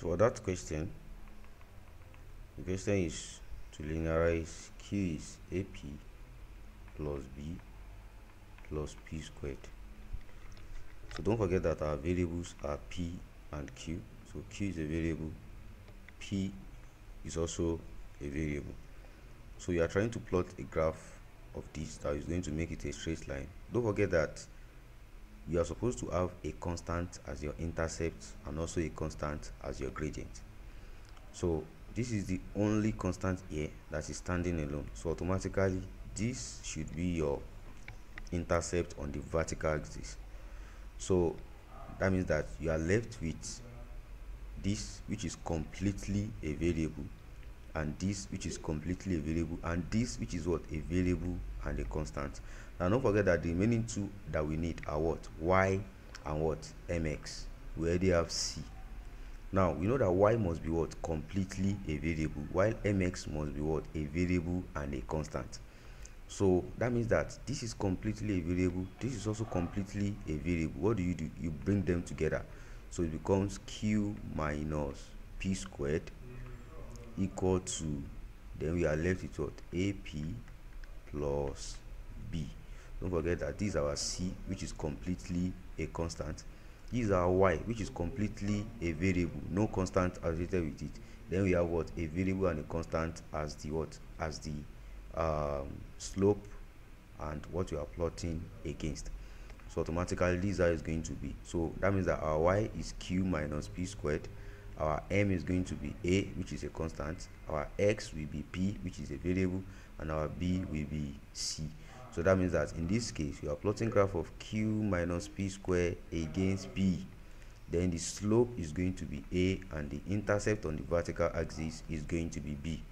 for that question the question is to linearize q is ap plus b plus p squared. So don't forget that our variables are p and q. So q is a variable p is also a variable. So you are trying to plot a graph of this that is going to make it a straight line. Don't forget that you are supposed to have a constant as your intercept and also a constant as your gradient. So this is the only constant here that is standing alone. So automatically this should be your intercept on the vertical axis. So that means that you are left with this which is completely a variable and this which is completely a variable and this which is what? A variable and a constant. Now don't forget that the remaining two that we need are what? Y and what? Mx we already have c. Now we know that y must be what? Completely a variable while mx must be what? A variable and a constant. So that means that this is completely a variable this is also completely a variable what do you do? You bring them together. So it becomes q minus p squared equal to then we are left with what? Ap plus b. Don't forget that this is our c which is completely a constant. This is our y which is completely a variable. No constant associated with it. Then we have what? A variable and a constant as the what? As the um, slope and what you are plotting against. So automatically this is going to be. So that means that our y is q minus p squared our m is going to be a which is a constant. Our x will be p which is a variable. And our b will be c. So that means that in this case you are plotting graph of q minus p square against b. Then the slope is going to be a and the intercept on the vertical axis is going to be b.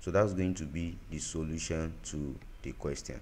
So that's going to be the solution to the question